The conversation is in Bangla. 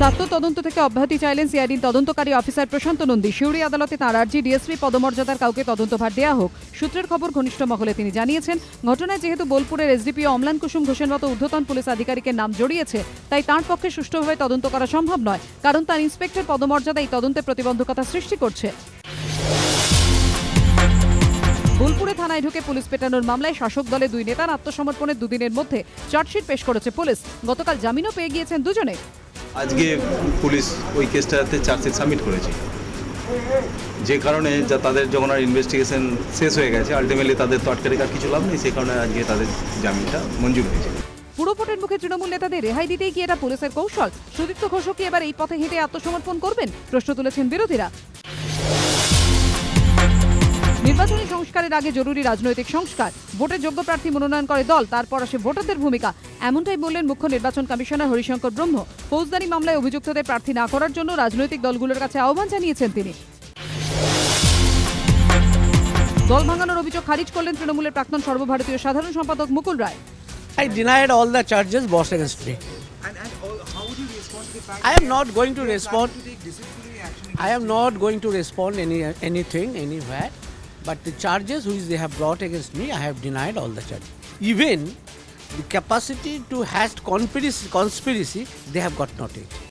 সাত্য তদন্ত থেকে অব্যাহতি চাইলেন সিআইডির তদন্তকারী অফিসার প্রশান্ত নন্দী। শিউরি আদালতে তাঁর আর্জি ডিএসপি পদমর্যাদার কাউকে তদন্তভার দেওয়া হোক। সূত্রের খবর ঘনিষ্ঠ মহলে তিনি জানিয়েছেন, ঘটনায় যেহেতু বোলপুরের এসডিপিও অমলান কুসুম ঘোষের মতো ঊর্ধ্বতন পুলিশ আধিকারিকের নাম জড়িয়েছে, তাই তাঁর পক্ষে সুষ্ঠুভাবে তদন্ত করা সম্ভব নয়, কারণ তার ইন্সপেক্টর পদমর্যাদা এই তদন্তে প্রতিবন্ধকতা সৃষ্টি করছে। বোলপুরে থানায় ঢুকে পুলিশ পেটানোর মামলায় শাসক দলে দুই নেতার আত্মসমর্পণের দুদিনের মধ্যে চার্জশিট পেশ করেছে পুলিশ। গতকাল জামিনও পেয়ে গিয়েছেন দুজনে। আজকে পুলিশ ওই কেসটাতে চার্জশিট সাবমিট করেছে। যে কারণে যা তাদের যখন আর ইনভেস্টিগেশন শেষ হয়ে গেছে আলটিমেটলি তাদের তো আটকে কিছু লাভ নেই, সেই কারণে আজকে তাদের জামিনটা মঞ্জুর হয়েছে। পুরোপটের মুখে তৃণমূল নেতাদের রেহাই দিতেই কি এটা পুলিশের কৌশল? সুদীপ্ত ঘোষকে এবার এই পথে হেঁটে আত্মসমর্পণ করবেন? প্রশ্ন তুলেছেন বিরোধীরা। নির্বাচনী সংস্কারের আগে জরুরি রাজনৈতিক সংস্কার ভোটের যোগ্য প্রার্থী মনোনয়ন করে দল তারপর আসে ভোটারদের ভূমিকা এমনটাই বললেন মুখ্য নির্বাচন কমিশনার হরিশঙ্কর ব্রহ্ম ফৌজদারি মামলায় অভিযুক্তদের প্রার্থী না করার জন্য রাজনৈতিক দলগুলোর কাছে আহ্বান জানিয়েছেন তিনি দল ভাঙানোর অভিযোগ খারিজ করলেন তৃণমূলের প্রাক্তন সর্বভারতীয় সাধারণ সম্পাদক Mukul Roy I denied all the charges brought against me. And, and all, how would you respond to the fact I am not going to respond. to I am not going to respond any anything anywhere. But the charges which they have brought against me, I have denied all the charges. Even the capacity to hatch conspiracy, conspiracy they have got not it.